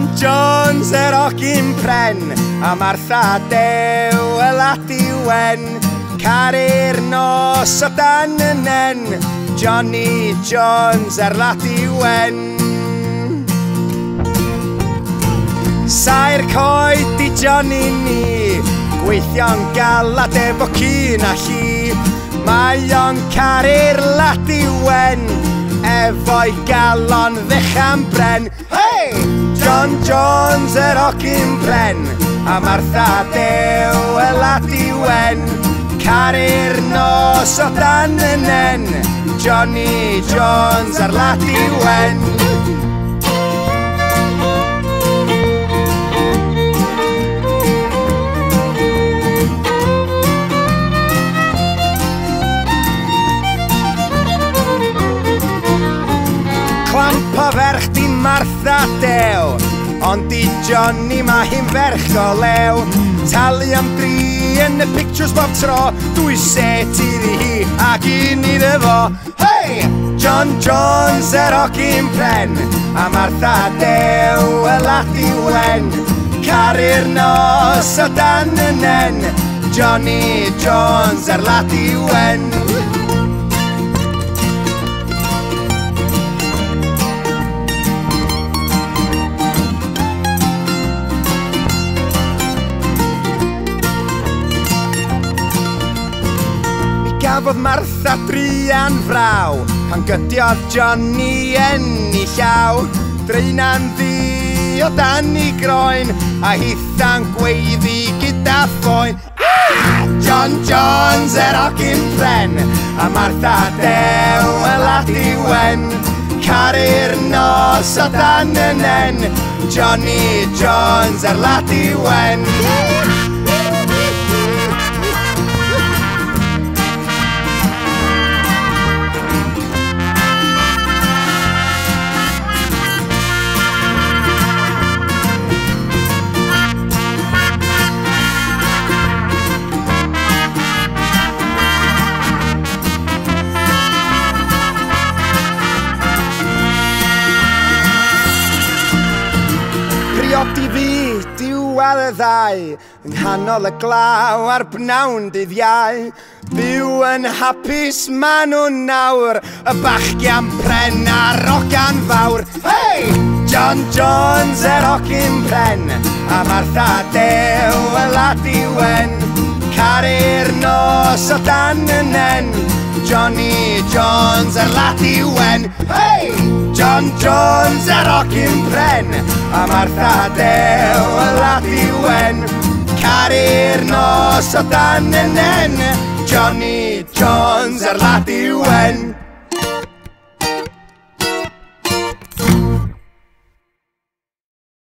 John Jones yr ogyn pren A mae'r thadew y i wen Caru'r nos o dan y nen Johnny Jones yr i wen Sa'r coed i Johnny ni Gweithio'n galad efo cyn a chi Mae o'n caru'r i wen Efo'i galon am bren Hei! John Jones yr ocyn pren A Martha Dew y lad i wen Caru'r nos o dan y nen Johnny Jones ar lad i wen Martha Dew Ond di Johnny ma hi'n ferch o lew Talu am dri yn y pictures bob tro Dwi set ddi hi ac un iddo fo Hei! John Jones yr hogyn pren A Martha Dew y lad i wen Caru'r nos o dan y nen Johnny Jones yr lad i wen gafodd Martha Brian fraw Pan gydiodd Johnny enni llaw Dreuna'n ddi o dan i groen A hitha'n gweiddi gyda ffoen ah! John Jones er o ogyn pren A Martha dew y lad i wen Caru'r nos o dan y nen Johnny Jones er lad i wen yeah, yeah. priodi fi, diw ar y ddau, yng nghanol y glaw a'r bnawn dydd iau. Byw yn hapus ma nhw'n nawr, y bachgian pren a'r ogan fawr. Hei! John Jones yr ogyn pren, a Martha Dew y lad i wen. Caru'r nos o dan y nen, Johnny Jones lat i Wen Hey! John Jones a i'n Pren A Martha Dew a i Wen Cari'r nos o dan y nen Johnny Jones a'r i Wen